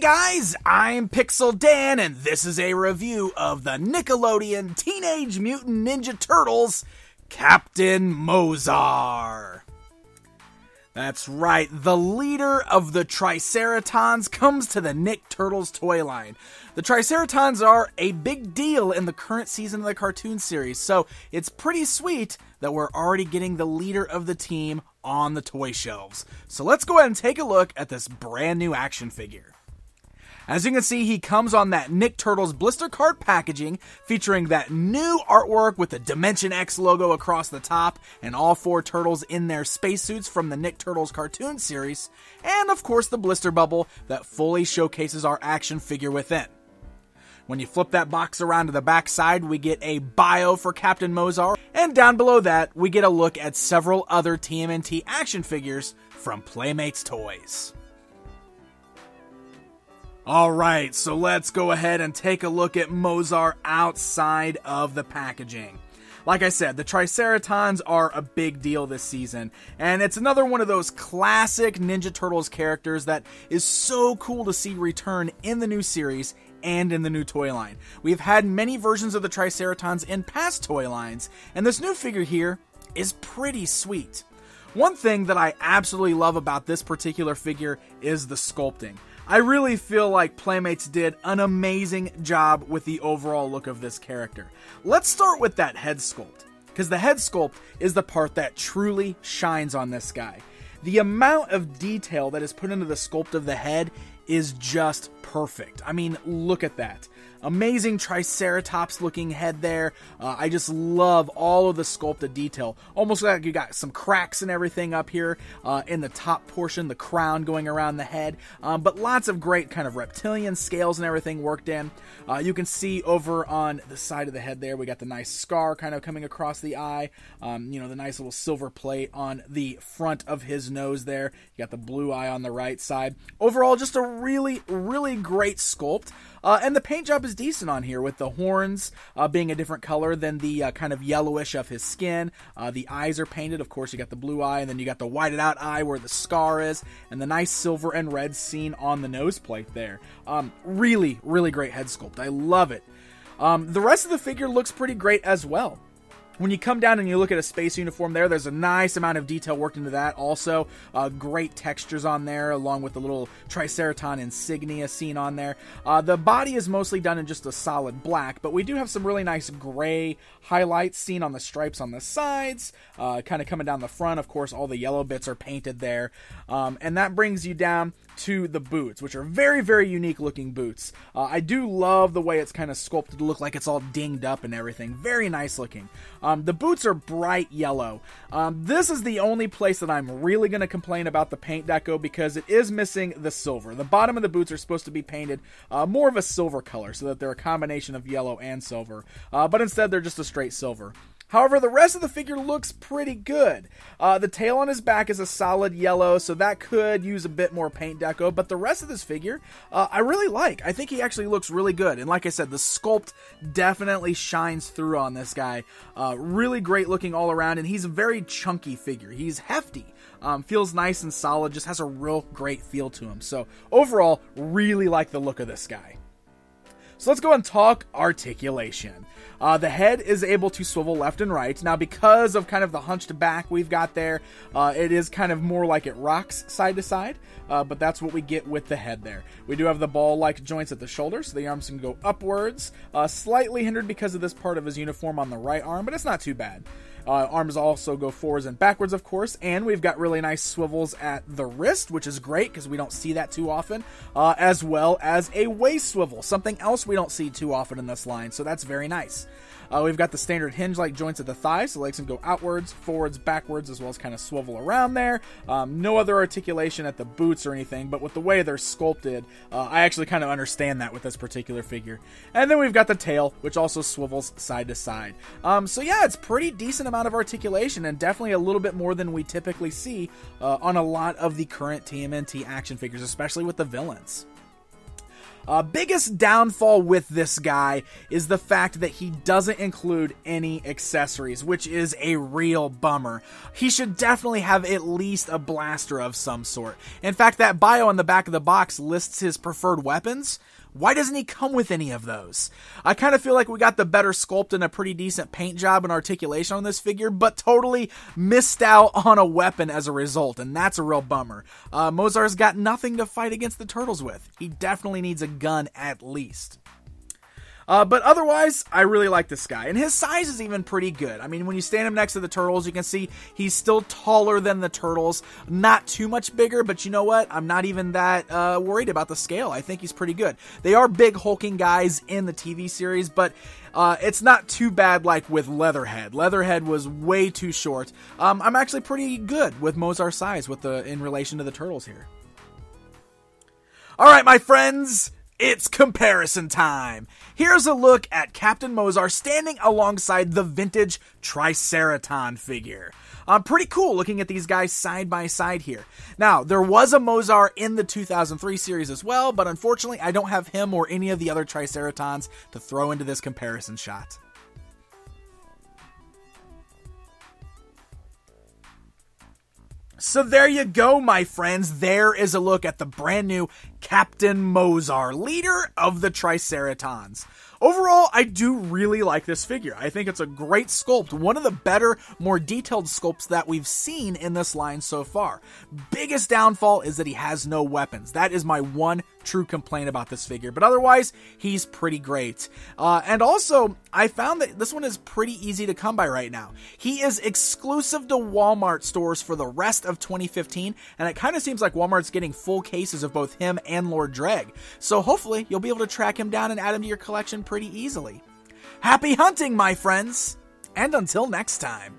guys, I'm Pixel Dan, and this is a review of the Nickelodeon Teenage Mutant Ninja Turtles Captain Mozar. That's right, the leader of the Triceratons comes to the Nick Turtles toy line. The Triceratons are a big deal in the current season of the cartoon series, so it's pretty sweet that we're already getting the leader of the team on the toy shelves. So let's go ahead and take a look at this brand new action figure. As you can see, he comes on that Nick Turtles blister card packaging featuring that new artwork with the Dimension X logo across the top and all four turtles in their spacesuits from the Nick Turtles cartoon series, and of course the blister bubble that fully showcases our action figure within. When you flip that box around to the back side, we get a bio for Captain Mozar, and down below that, we get a look at several other TMNT action figures from Playmates Toys. Alright, so let's go ahead and take a look at Mozar outside of the packaging. Like I said, the Triceratons are a big deal this season, and it's another one of those classic Ninja Turtles characters that is so cool to see return in the new series and in the new toy line. We've had many versions of the Triceratons in past toy lines, and this new figure here is pretty sweet. One thing that I absolutely love about this particular figure is the sculpting. I really feel like Playmates did an amazing job with the overall look of this character. Let's start with that head sculpt, because the head sculpt is the part that truly shines on this guy. The amount of detail that is put into the sculpt of the head is just perfect. I mean, look at that amazing Triceratops looking head there. Uh, I just love all of the sculpted detail. Almost like you got some cracks and everything up here uh, in the top portion, the crown going around the head. Um, but lots of great kind of reptilian scales and everything worked in. Uh, you can see over on the side of the head there, we got the nice scar kind of coming across the eye. Um, you know, the nice little silver plate on the front of his nose there. You got the blue eye on the right side. Overall, just a really, really great sculpt. Uh, and the paint job is decent on here with the horns uh, being a different color than the uh, kind of yellowish of his skin. Uh, the eyes are painted. Of course, you got the blue eye, and then you got the whited out eye where the scar is, and the nice silver and red seen on the nose plate there. Um, really, really great head sculpt. I love it. Um, the rest of the figure looks pretty great as well. When you come down and you look at a space uniform there, there's a nice amount of detail worked into that. Also, uh, great textures on there, along with the little Triceraton insignia seen on there. Uh, the body is mostly done in just a solid black, but we do have some really nice gray highlights seen on the stripes on the sides, uh, kind of coming down the front. Of course, all the yellow bits are painted there. Um, and that brings you down to the boots, which are very, very unique looking boots. Uh, I do love the way it's kind of sculpted to look like it's all dinged up and everything. Very nice looking. Um, the boots are bright yellow. Um, this is the only place that I'm really going to complain about the paint deco because it is missing the silver. The bottom of the boots are supposed to be painted uh, more of a silver color so that they're a combination of yellow and silver, uh, but instead they're just a straight silver. However, the rest of the figure looks pretty good. Uh, the tail on his back is a solid yellow, so that could use a bit more paint deco, but the rest of this figure, uh, I really like. I think he actually looks really good. And like I said, the sculpt definitely shines through on this guy. Uh, really great looking all around, and he's a very chunky figure. He's hefty. Um, feels nice and solid, just has a real great feel to him. So, overall, really like the look of this guy. So let's go and talk articulation. Uh, the head is able to swivel left and right. Now, because of kind of the hunched back we've got there, uh, it is kind of more like it rocks side to side, uh, but that's what we get with the head there. We do have the ball like joints at the shoulder, so the arms can go upwards. Uh, slightly hindered because of this part of his uniform on the right arm, but it's not too bad. Uh, arms also go forwards and backwards, of course, and we've got really nice swivels at the wrist, which is great because we don't see that too often, uh, as well as a waist swivel, something else we don't see too often in this line, so that's very nice. Uh, we've got the standard hinge-like joints at the thighs, so legs can go outwards, forwards, backwards, as well as kind of swivel around there. Um, no other articulation at the boots or anything, but with the way they're sculpted, uh, I actually kind of understand that with this particular figure. And then we've got the tail, which also swivels side to side. Um, so yeah, it's pretty decent amount of articulation, and definitely a little bit more than we typically see uh, on a lot of the current TMNT action figures, especially with the villains. Uh, biggest downfall with this guy is the fact that he doesn't include any accessories, which is a real bummer. He should definitely have at least a blaster of some sort. In fact, that bio on the back of the box lists his preferred weapons. Why doesn't he come with any of those? I kind of feel like we got the better sculpt and a pretty decent paint job and articulation on this figure, but totally missed out on a weapon as a result, and that's a real bummer. Uh, Mozar's got nothing to fight against the turtles with. He definitely needs a gun at least. Uh, but otherwise, I really like this guy. And his size is even pretty good. I mean, when you stand him next to the turtles, you can see he's still taller than the turtles. Not too much bigger, but you know what? I'm not even that uh, worried about the scale. I think he's pretty good. They are big, hulking guys in the TV series, but uh, it's not too bad like with Leatherhead. Leatherhead was way too short. Um, I'm actually pretty good with Mozar's size with the in relation to the turtles here. All right, my friends, it's comparison time. Here's a look at Captain Mozar standing alongside the vintage Triceraton figure. Um, pretty cool looking at these guys side by side here. Now, there was a Mozar in the 2003 series as well, but unfortunately, I don't have him or any of the other Triceratons to throw into this comparison shot. So there you go, my friends. There is a look at the brand new Captain Mozar, leader of the Triceratons. Overall, I do really like this figure. I think it's a great sculpt, one of the better, more detailed sculpts that we've seen in this line so far. Biggest downfall is that he has no weapons. That is my one true complaint about this figure, but otherwise, he's pretty great. Uh, and also, I found that this one is pretty easy to come by right now. He is exclusive to Walmart stores for the rest of 2015, and it kind of seems like Walmart's getting full cases of both him and Lord Dregg. So hopefully, you'll be able to track him down and add him to your collection pretty easily. Happy hunting, my friends! And until next time.